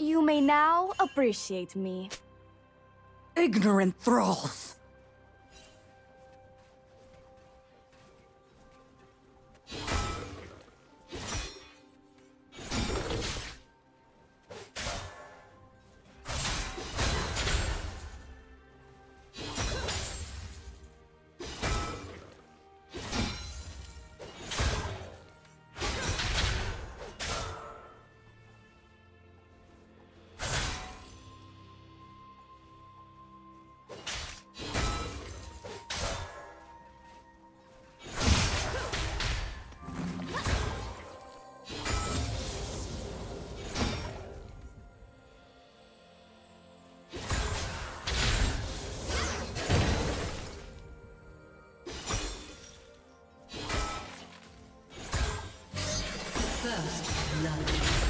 You may now appreciate me. Ignorant thralls! First blood.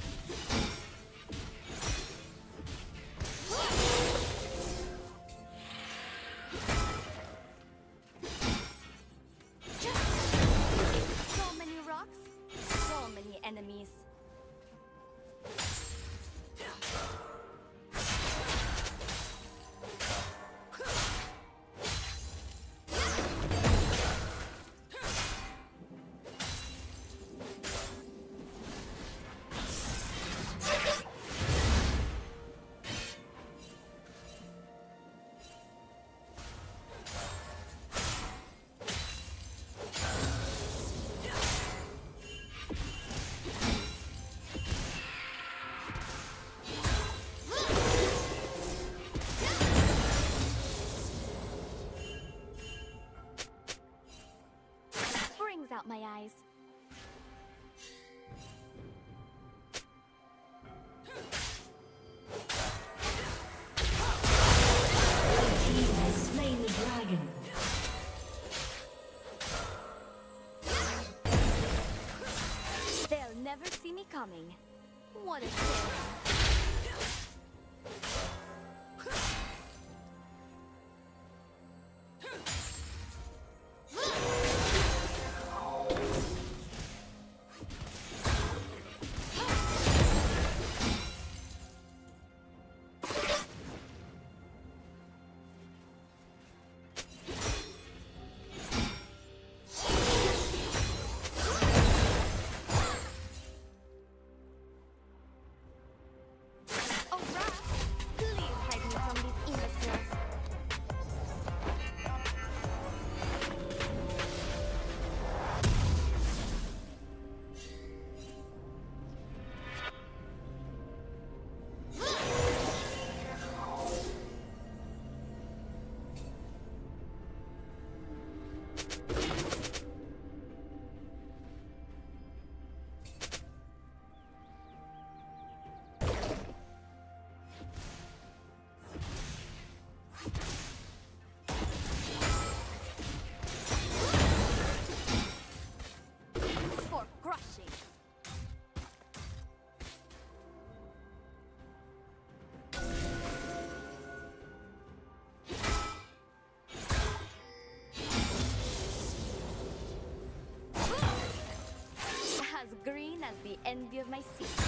Let's go. Coming. What a shame. As the envy of my sisters.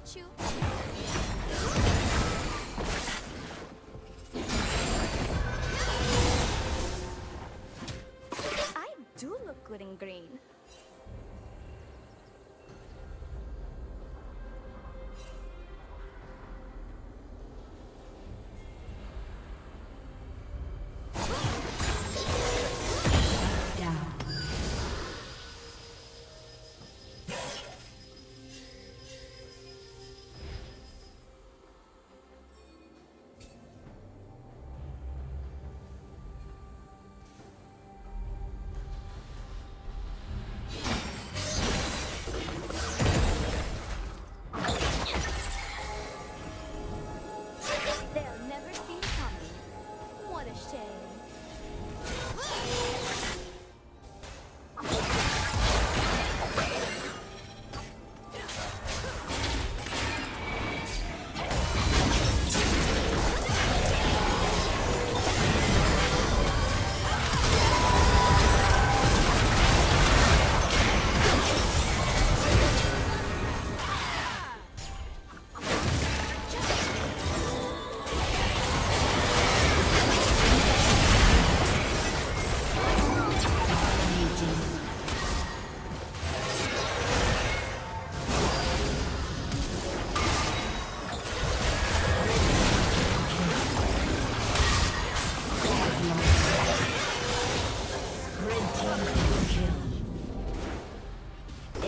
don't you?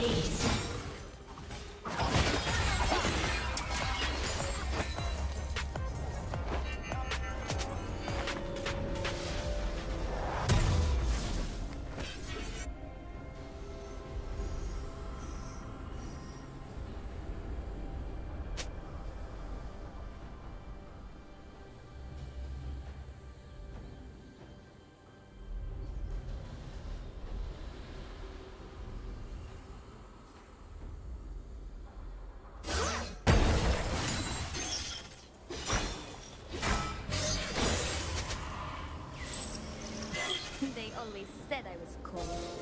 Ace. always said I was cold.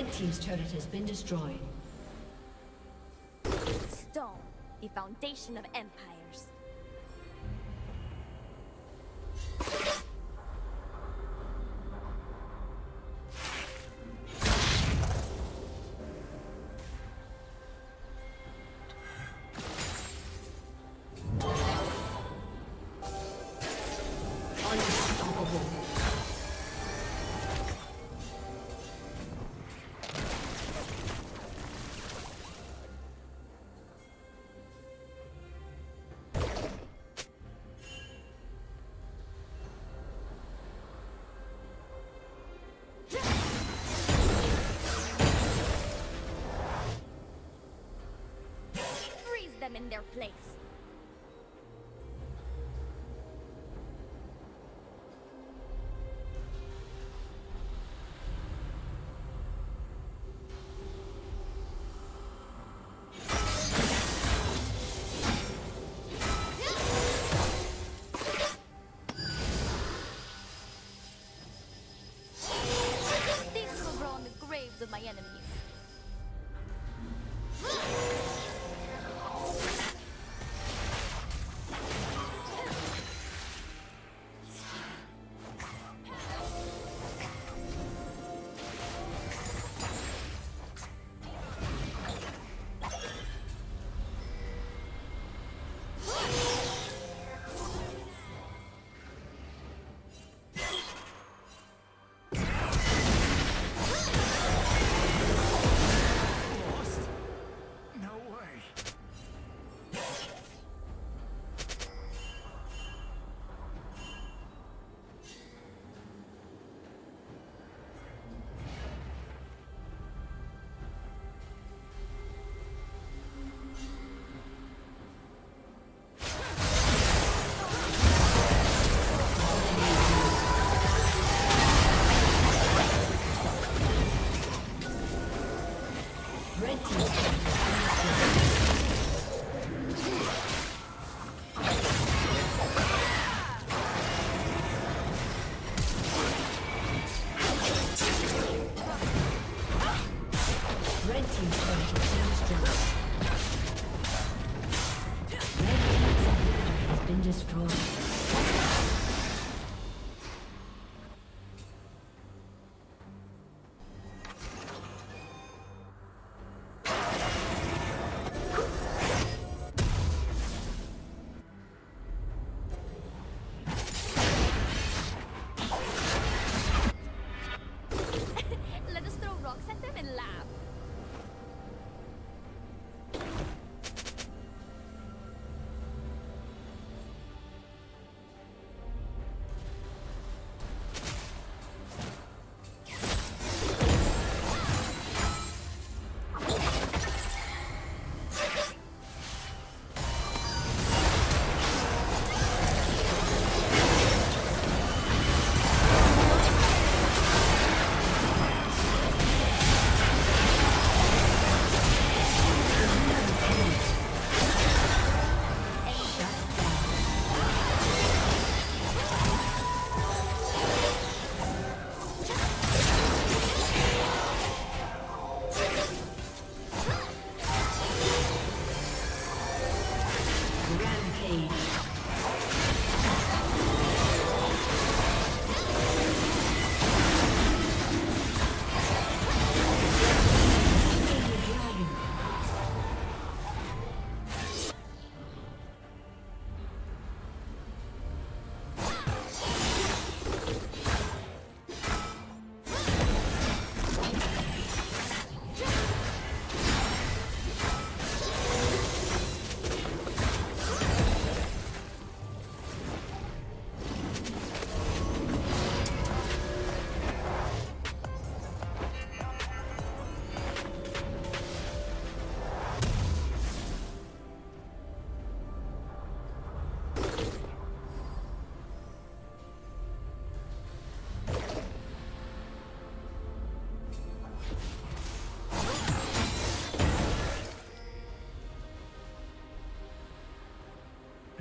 Red Team's turret has been destroyed. Stone, the foundation of Empire. their place.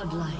Godlike.